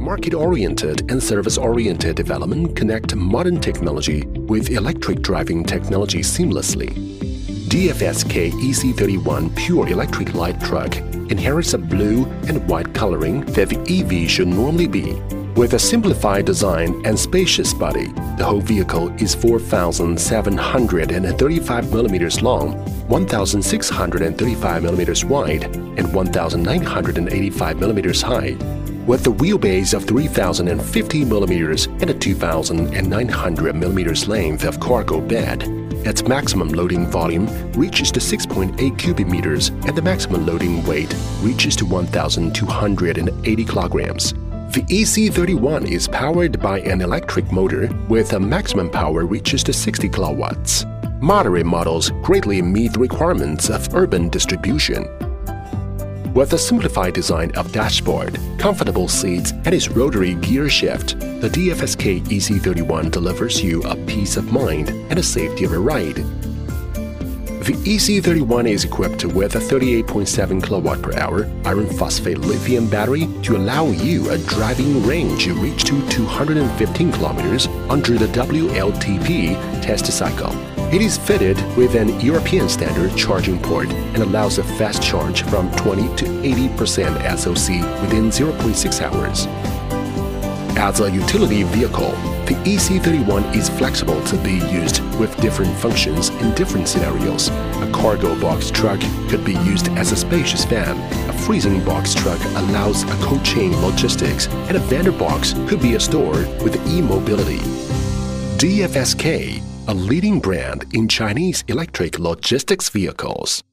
Market-oriented and service-oriented development connect modern technology with electric driving technology seamlessly. DFSK EC31 pure electric light truck inherits a blue and white coloring that the EV should normally be. With a simplified design and spacious body, the whole vehicle is 4,735 mm long, 1,635 mm wide, and 1,985 mm high with a wheelbase of 3,050 mm and a 2,900 mm length of cargo bed. Its maximum loading volume reaches to 6.8 cubic meters and the maximum loading weight reaches to 1,280 kilograms. The EC31 is powered by an electric motor with a maximum power reaches to 60 kilowatts. Moderate models greatly meet the requirements of urban distribution with a simplified design of dashboard, comfortable seats, and its rotary gear shift, the DFSK EC31 delivers you a peace of mind and a safety of a ride. The EC31 is equipped with a 38.7 kWh iron phosphate lithium battery to allow you a driving range to reach to 215 kilometers under the WLTP test cycle. It is fitted with an European standard charging port and allows a fast charge from 20 to 80% SOC within 0.6 hours. As a utility vehicle, the EC31 is flexible to be used with different functions in different scenarios. A cargo box truck could be used as a spacious van. A freezing box truck allows a cold chain logistics, and a vendor box could be a store with e-mobility. DFSK a leading brand in Chinese electric logistics vehicles.